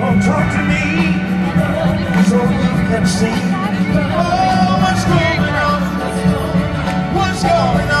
Come on, talk to me So you can see Oh, what's going on? What's going on?